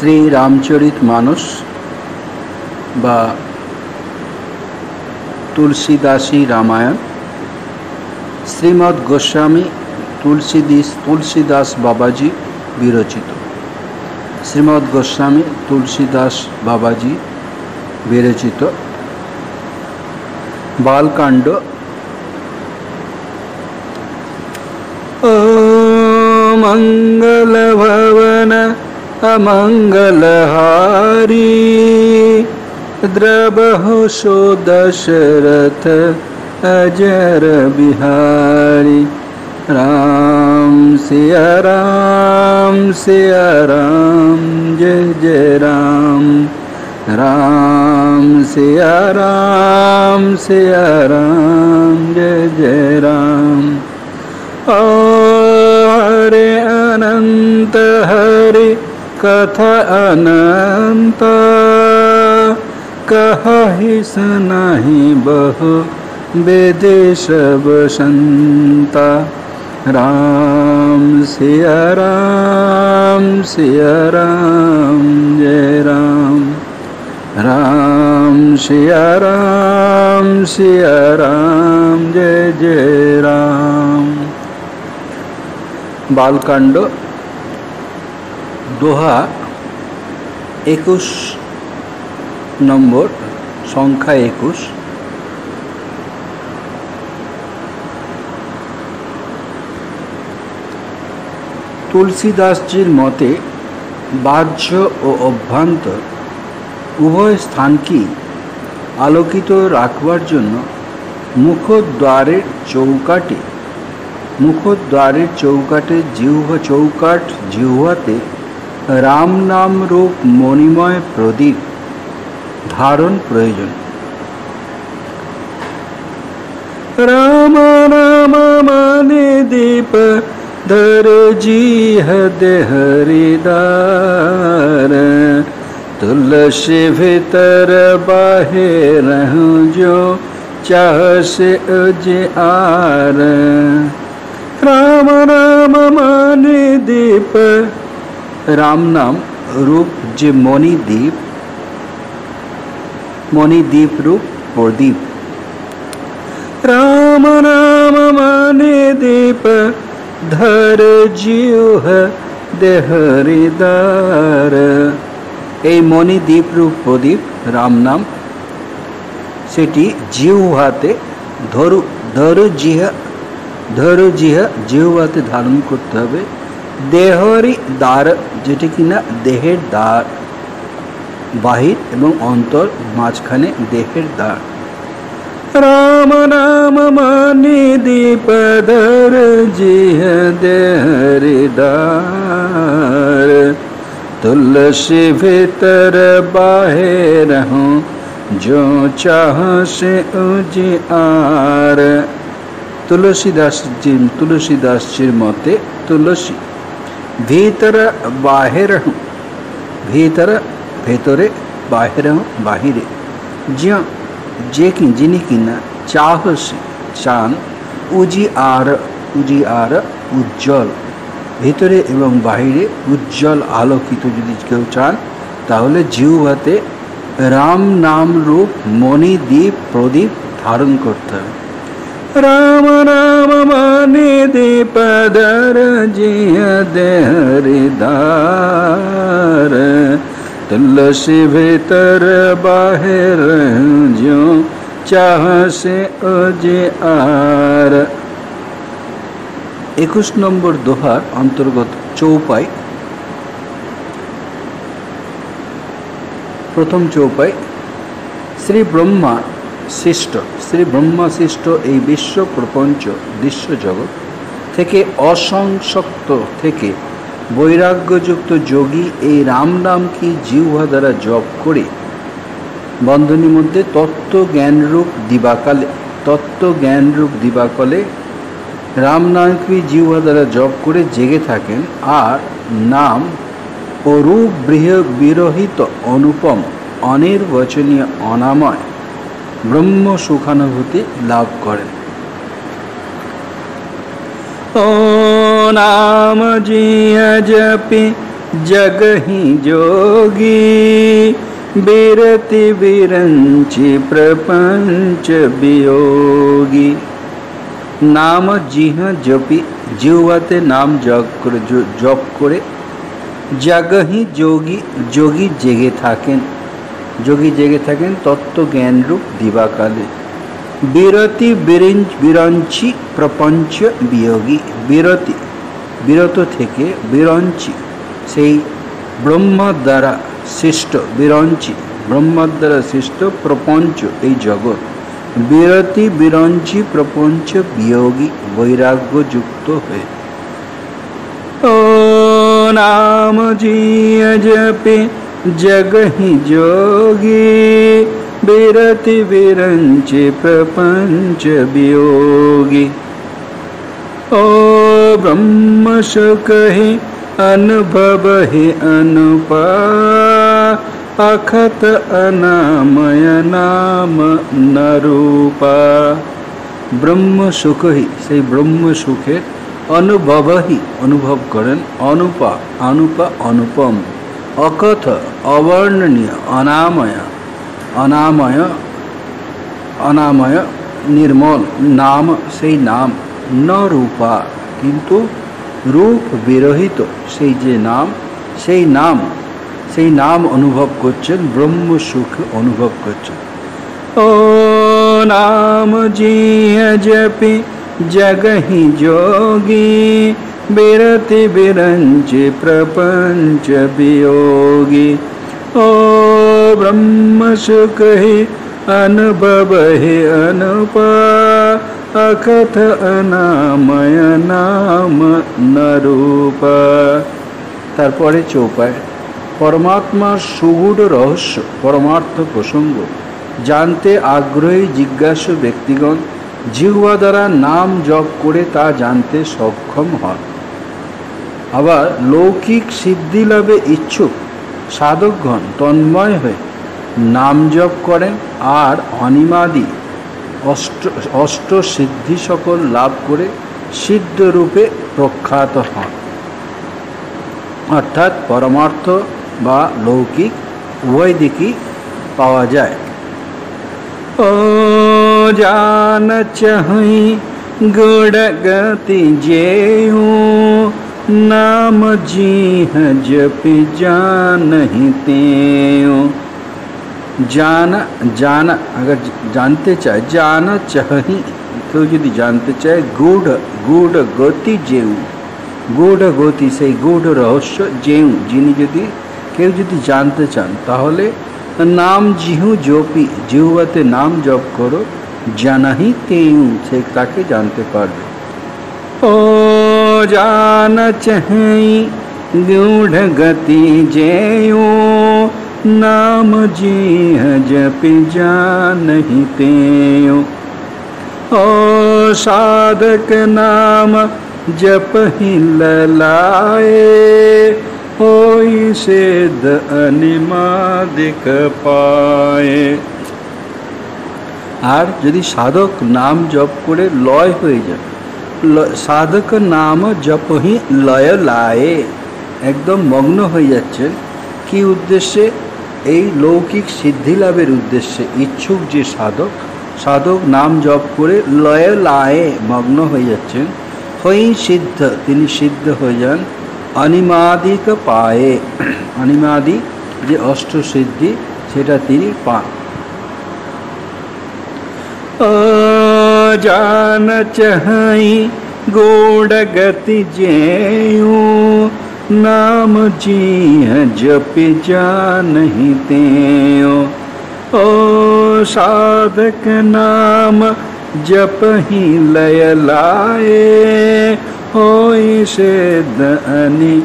শ্রী রামচরিত মানস বা তুলসীদাসী রামায়ণ শ্রীমদ গোস্বামী তুলসীদিস তুলসীদাস বাবাজি বিরচিত শ্রীমদ গোস্বামী তুলসীদাস বাবাজি বিরচিত বালকাণ্ড মঙ্গলভা अमंगलहारी। द्रबहु सो दशरथ, अजर बिहारी। राम सिया राम सिया राम, जय जय राम। राम सिया राम सिया राम, जय जय राम। ओ कथ अनंत। कह सुनाही बहु विदेश बसंता राम सिया राम सिया राम, जय राम। राम सिया राम सिया राम, जय जय राम। बालकांड দোহা একুশ নম্বর সংখ্যা একুশ। তুলসীদাসজির মতে বাহ্য ও অভ্যন্তর উভয় স্থানকেই আলোকিত রাখবার জন্য মুখদ্বারের চৌকাটে মুখদ্বারের চৌকাটে জিহ্বা চৌকাট জিহ্বাতে রাম নাম রূপ মণিময় প্রদীপ ধারণ প্রয়োজন রাম রাম মানে দীপ ধর জি হদ হরিদার तुलसी भीतर बाहर हूँ जो चाह से उजियार राम राम माने दीप राम नाम रूप जे मणि दीप मणि दीप रूप प्रदीप राम राम माने दीप धर जीव देहरिदार এই মণি দ্বীপরূপ প্রদীপ রাম নাম সেটি জিহ্বাতে ধরু ধরু জিহা ধরু জিহা জিহ্বাতে ধারণ করতে হবে দেহরি দ্বার যেটি কিনা দেহের দ্বার বাহির এবং অন্তর মাঝখানে দেহের দ্বার রাম রাম মানি দীপ ধর জিহ দেহরি দ্বার तुलसी भीतर बाहर हूँ जो चाह से उजियार তুলসীদাসজি তুলসীদাসজির মতে তুলসী ভিতর বাহির ভিতর ভেতরে বাহির বাহিরে যে যে কি যিনি কি কিনা চাহসে চান উজি আর উজি আর উজ্জ্বল ভেতরে এবং বাহিরে উজ্জ্বল আলোকিত যদি কেউ চান তাহলে জিহ্বাতে রাম নাম রূপ মণি দ্বীপ প্রদীপ ধারণ করতে হবে রাম রাম মানে দীপ দর জিয়া দেহরিদার তুলসী ভেতর বাহির जो চাহ সে অজে আর একুশ নম্বর দোহার অন্তর্গত চৌপাই প্রথম চৌপাই শ্রী ব্রহ্মা সৃষ্ট, শ্রী ব্রহ্মা সৃষ্ট এই বিশ্ব প্রপঞ্চ দৃশ্য জগৎ থেকে অসংসক্ত থেকে বৈরাগ্যযুক্ত যোগী এই রাম নামকে জিহ্বা দ্বারা জপ করে? বন্ধনীর মধ্যে তত্ত্ব জ্ঞানরূপ দিবাকালে তত্ত্ব জ্ঞানরূপ দিবাকলে রাম নামকে জিহ্বা দ্বারা জপ করে জেগে থাকেন? আর নাম ও রূপ বিরহিত অনুপম অনির্বচনীয় অনাময় ব্রহ্ম সুখানুভূতি লাভ করেন ও নাম জিয়া জপি जगहि जोगी बिरति बिरंचि प्रपंच वियोगी নাম জিহ জপি জিহ্বাতে নাম জপ করে জপ করে জাগহি যোগী যোগী জেগে থাকেন যোগী জেগে থাকেন তত্ত্ব জ্ঞানরূপ দিবাকালে। বিরতি বিরঞ্চি প্রপঞ্চ বিয়োগী। বিরতি, বিরত থেকে বিরঞ্চি, সেই ব্রহ্ম দ্বারা সৃষ্ট, বিরঞ্চি ব্রহ্মার দ্বারা সৃষ্ট প্রপঞ্চ এই জগৎ। বিরতি বিরঞ্চি প্রপঞ্চ বিয়োগী বৈরাগ্যযুক্ত হয়ে। ও নাম জিয় জপে जगहि जोगी बिरति विरंच प्रपंच वियोगी ओ ब्रह्म सुख ही अनुभव ही अनुपा अखत अनामय नाम नरूपा ब्रह्म सुख ही से ब्रह्म सुखे अनुभव ही अनुभव करें अनुपा अनुपा अनुपम অকথ অবর্ণনীয় অনাময় অনাময় অনাময় নির্মল নাম সেই নাম ন রূপা কিন্তু রূপ বিরহিত সেই যে নাম সেই নাম সেই নাম অনুভব করছেন ব্রহ্ম সুখ অনুভব করছেন ও নাম জিয় জপি জগহি যোগী बिरति बिरंच प्रपंच वियोगी ओ ब्रह्म सुख ही अनुभव ही अनुपा अकथ अनामय नाम নরূপ তারপরে চৌপায় পরমাত্মার সুগূঢ় রহস্য পরমার্থ প্রসঙ্গ জানতে আগ্রহী জিজ্ঞাসু ব্যক্তিগণ জিহ্বা দ্বারা নাম জপ করে তা জানতে সক্ষম হন আবার লৌকিক সিদ্ধি লাভে ইচ্ছুক সাধকগণ তন্ময় হয়ে নাম জপ করেন আর অনিমাদি অষ্ট অষ্ট সিদ্ধি সকল লাভ করে সিদ্ধ রূপে প্রখ্যাত হন। অর্থাৎ পরমার্থ বা লৌকিক উভয় দিকই পাওয়া যায়। ও জান চাহি গুড় গতি যেও नाम जी है जप जानते जाना जाना अगर जानते चाहे जाना चाही কেউ যদি জানতে চায় গূঢ় গূঢ় গতি যেউ গূঢ় গতি সেই গূঢ় রহস্য যেউ যিনি যদি কেউ যদি জানতে চান তাহলে নাম জিহু জপি জিহুয়াতে নাম জপ করো জানাহি তেউ সে তাকে জানতে পারবে ও जान चही गूढ़ गति जेयो नाम जी जप जान तेयो ओ साधक नाम जप ही ललाए से द अनिमादिक पाए আর যদি সাধক নাম জপ করে লয় হয়ে যায় সাধক নাম জপহি লয় লায়ে। একদম মগ্ন হয়ে যাচ্ছেন কি উদ্দেশ্যে? এই লৌকিক সিদ্ধি লাভের উদ্দেশ্যে। ইচ্ছুক যে সাধক সাধক নাম জপ করে লয় লায়ে মগ্ন হয়ে যাচ্ছেন। হই সিদ্ধ, তিনি সিদ্ধ হয়ে যান। অনিমাদিক পায়ে। অনিমাদি যে অষ্ট সিদ্ধি সেটা তিনি পান जान चाही गोड़ गति जेऊ नाम जी जप नहीं ते ओ साधक नाम जप ही लय लाए हो से दनी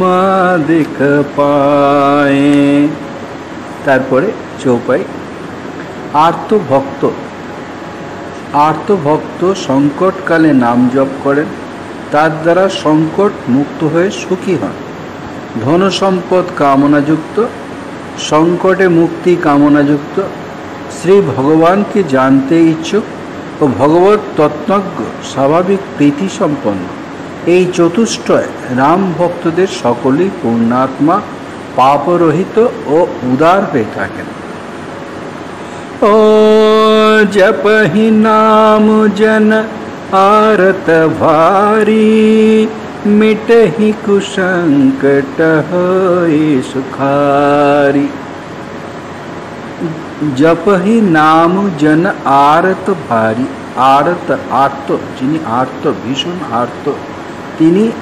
মাদিক পায়ে তারপরে চৌপাই আর্ত ভক্ত আর্তভক্ত সংকটকালে নাম জপ করেন, তার দ্বারা সংকট মুক্ত হয়ে সুখী হন। ধন সম্পদ কামনাযুক্ত, সংকটে মুক্তি কামনাযুক্ত, শ্রী ভগবানকে জানতে ইচ্ছুক ও ভগবত তত্ত্বজ্ঞ স্বাভাবিক প্রীতি সম্পন্ন। এই চতুষ্টয় রাম ভক্তদের সকলেই পূর্ণাত্মা, পাপরহিত ও উদার হয়ে থাকেন। ও जपहि नाम जन आरत भारी मिटहि कुसंकट होई सुखारी। जप ही नाम जन आरत भारी। आरत, आर्त, जिनी आर्त, भीषण आर्त। तिनी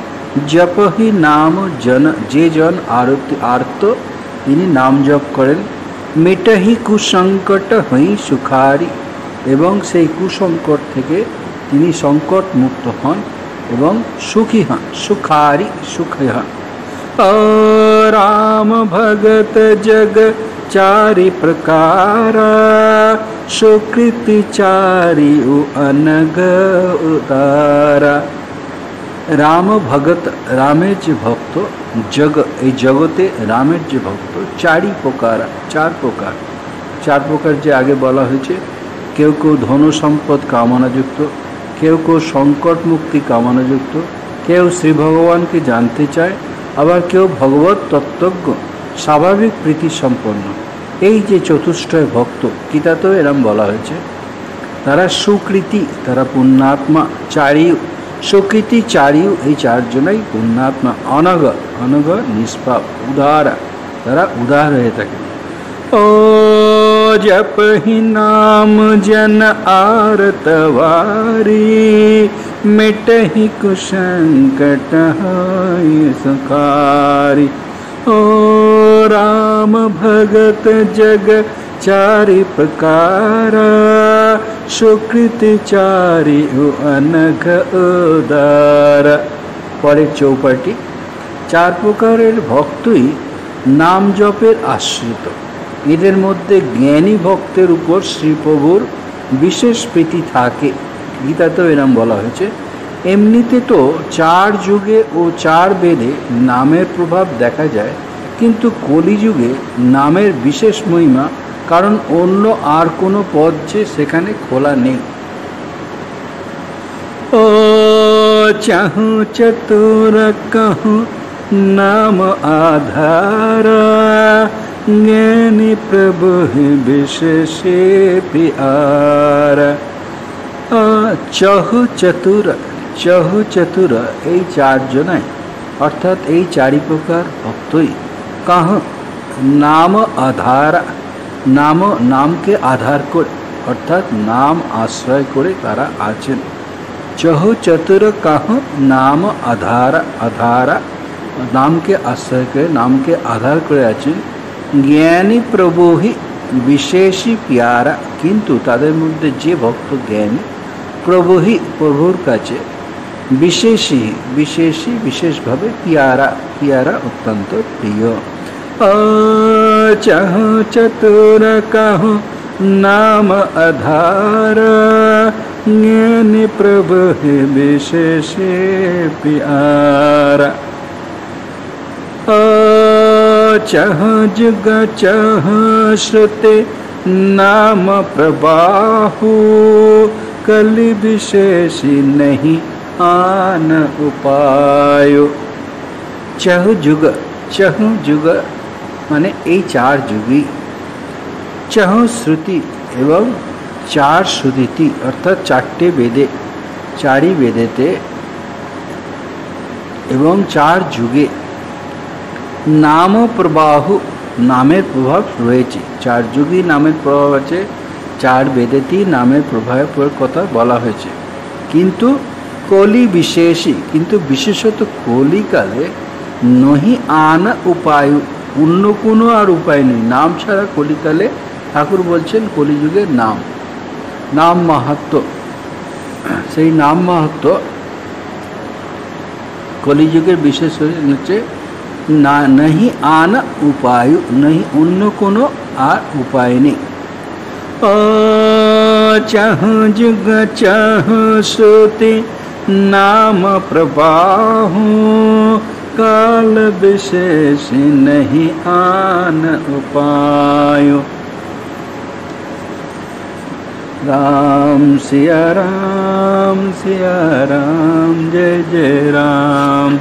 जप ही नाम जन, जे जन आरत, आर्त, तिनी नाम जप करेल। मिट ही कुसंकट हई सुखारी। এবং সেই কুসংকট থেকে তিনি সংকট মুক্ত হন এবং সুখী হন, সুখারি, সুখী হন। রাম ভগত জগ চারি প্রকার, সুকৃতি চারি ও অনগ উদারা। রাম ভগত, রামের যে ভক্ত, জগ, এই জগতে রামের যে ভক্ত, চারি প্রকার, চার প্রকার। চার প্রকার যে আগে বলা হয়েছে কেউ কেউ ধন সম্পদ কামনাযুক্ত, কেউ কেউ সংকট মুক্তি কামনাযুক্ত, কেউ শ্রী ভগবানকে জানতে চায়, আবার কেউ ভগবত তত্ত্বজ্ঞ, স্বাভাবিক প্রীতি সম্পন্ন। এই যে চতুষ্টয় ভক্ত, গীতাতেও এরম বলা হয়েছে, তারা সুকৃতি, তারা পুণ্যাত্মা, চারিও, সুকৃতি, চারিও, এই চারজনাই পুণ্যাত্মা অনগ অনগ নিষ্পাপ, উদারা, তারা উদার হয়ে থাকে। ও जप ही नाम जन आरतवारी मिट ही कुशंकट सुखारी ओ राम भगत जग चारि प्रकार सुकृति चारि अनघ उदार পরের চৌপাটি চার প্রকারের ভক্তই নাম জপের আশ্রিত এদের মধ্যে জ্ঞানী ভক্তের উপর শ্রীপ্রভুর বিশেষ প্রীতি থাকে। গীতাতেও এরম বলা হয়েছে। এমনিতে তো চার যুগে ও চার বেদে নামের প্রভাব দেখা যায়, কিন্তু কলিযুগে নামের বিশেষ মহিমা, কারণ অন্য আর কোনো পদ যে সেখানে খোলা নেই। ও চাহু চতুর कहूँ নাম আধারা জ্ঞানী প্রভু বিশেষে পিয়ার চহু চতুর চহু চতুর এই চারজনাই অর্থাৎ এই চারি প্রকার ভক্তই কাহ নাম আধার নাম নামকে আধার করে অর্থাৎ নাম আশ্রয় করে তারা আছেন চহু চতুর কাহ নাম আধার আধারা নামকে আশ্রয় করে নামকে আধার করে আছেন জ্ঞানী প্রভুহি বিশেষই পিয়ারা কিন্তু তাদের মধ্যে যে ভক্ত জ্ঞানী প্রভুহি প্রভুর কাছে বিশেষই বিশেষই বিশেষভাবে পিয়ারা পিয়ারা অত্যন্ত প্রিয় চাহ চতুর কাহ নাম আধার জ্ঞানী প্রভু বিশেষে পিয়ারা चह जुग चह श्रुते नाम प्रबाहु कल विशेष नहीं आन उपायो। चह जुग चह जुग माने ये चार जुगी। चह श्रुति एवं चार श्रुति अर्थात चारटे वेदे, चारी वेदेते एवं चार जुगे। নাম প্রবাহ নামের প্রভাব রয়েছে চার যুগই নামের প্রভাব আছে চার বেদেতেই নামের প্রভাবের কথা বলা হয়েছে কিন্তু কলি বিশেষই কিন্তু বিশেষত কলিকালে নহি আন উপায় অন্য কোনো আর উপায় নেই নাম ছাড়া কলিকালে ঠাকুর বলছেন কলিযুগের নাম নাম মাহাত্ম সেই নাম মাহাত্ম কলিযুগের বিশেষ হচ্ছে না नहीं आना उपाय नहीं অন্য কোনো আর উপায় নেই চাহ যুগ চাহ শ্রুতি নাম প্রবাহ কাল বিশেষ नहीं आन उपाय राम सिया राम सिया राम जय जय राम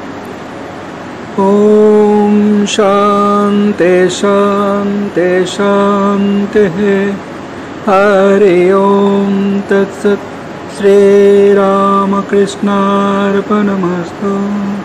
ॐ शान्ते शान्ते शान्तिः हरि ओं तत्सत्। श्रीरामकृष्णार्पणमस्तु